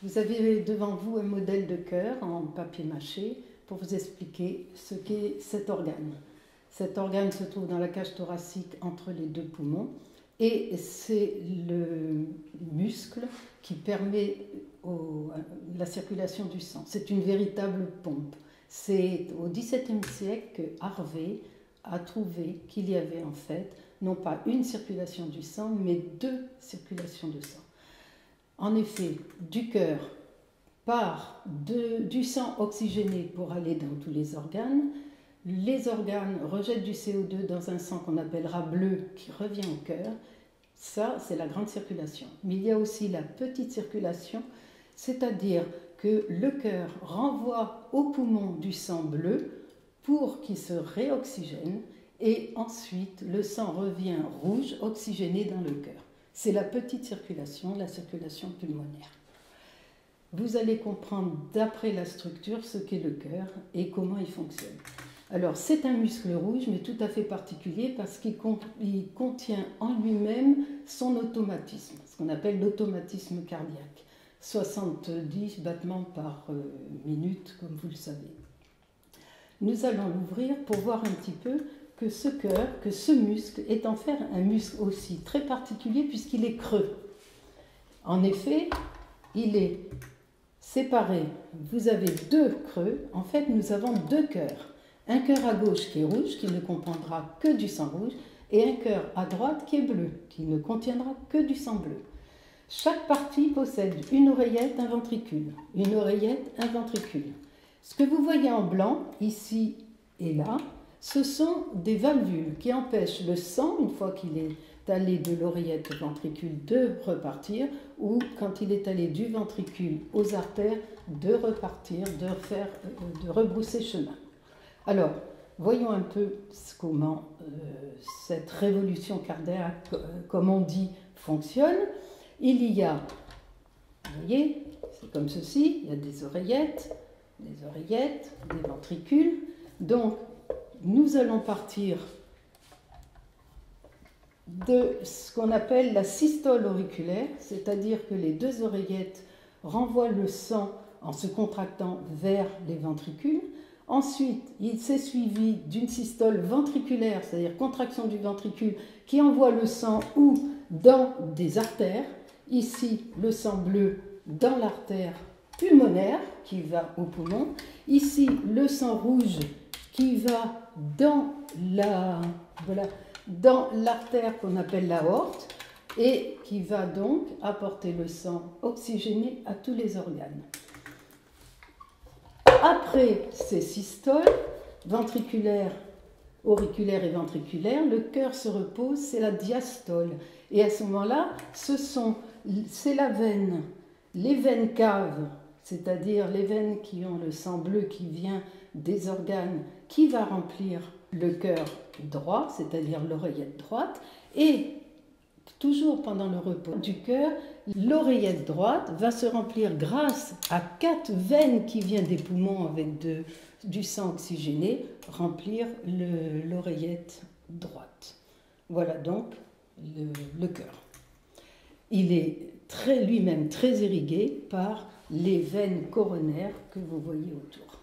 Vous avez devant vous un modèle de cœur en papier mâché pour vous expliquer ce qu'est cet organe. Cet organe se trouve dans la cage thoracique entre les deux poumons et c'est le muscle qui permet la circulation du sang. C'est une véritable pompe. C'est au XVIIe siècle que Harvey a trouvé qu'il y avait en fait non pas une circulation du sang, mais deux circulations de sang. En effet, du cœur part du sang oxygéné pour aller dans tous les organes. Les organes rejettent du CO2 dans un sang qu'on appellera bleu qui revient au cœur. Ça, c'est la grande circulation. Mais il y a aussi la petite circulation, c'est-à-dire que le cœur renvoie au poumon du sang bleu pour qu'il se réoxygène et ensuite le sang revient rouge oxygéné dans le cœur. C'est la petite circulation, la circulation pulmonaire. Vous allez comprendre d'après la structure ce qu'est le cœur et comment il fonctionne. Alors c'est un muscle rouge mais tout à fait particulier parce qu'il contient en lui-même son automatisme, ce qu'on appelle l'automatisme cardiaque. 70 battements par euh, minute comme vous le savez. Nous allons l'ouvrir pour voir un petit peu que ce cœur, que ce muscle est en fait un muscle aussi très particulier puisqu'il est creux. En effet, il est séparé. Vous avez deux creux. En fait, nous avons deux cœurs. Un cœur à gauche qui est rouge, qui ne comprendra que du sang rouge, et un cœur à droite qui est bleu, qui ne contiendra que du sang bleu. Chaque partie possède une oreillette, un ventricule. Une oreillette, un ventricule. Ce que vous voyez en blanc, ici et là, ce sont des valvules qui empêchent le sang, une fois qu'il est allé de l'oreillette au ventricule, de repartir, ou quand il est allé du ventricule aux artères, de repartir, de, faire, euh, de rebrousser chemin. Alors, voyons un peu comment euh, cette révolution cardiaque, euh, comme on dit, fonctionne. Il y a, vous voyez, c'est comme ceci, il y a des oreillettes, des oreillettes, des ventricules. Donc, nous allons partir de ce qu'on appelle la systole auriculaire, c'est-à-dire que les deux oreillettes renvoient le sang en se contractant vers les ventricules. Ensuite, il s'est suivi d'une systole ventriculaire, c'est-à-dire contraction du ventricule, qui envoie le sang ou dans des artères. Ici, le sang bleu dans l'artère pulmonaire qui va au poumon. Ici, le sang rouge qui va dans la voilà, dans l'artère qu'on appelle l'aorte et qui va donc apporter le sang oxygéné à tous les organes. Après ces systoles ventriculaires, auriculaires et ventriculaires, le cœur se repose, c'est la diastole. Et à ce moment-là, ce c'est la veine, les veines caves, c'est-à-dire les veines qui ont le sang bleu qui vient des organes qui va remplir le cœur droit, c'est-à-dire l'oreillette droite, et toujours pendant le repos du cœur, l'oreillette droite va se remplir grâce à quatre veines qui viennent des poumons avec du sang oxygéné, remplir l'oreillette droite. Voilà donc le, cœur. Il est lui-même très irrigué par les veines coronaires que vous voyez autour.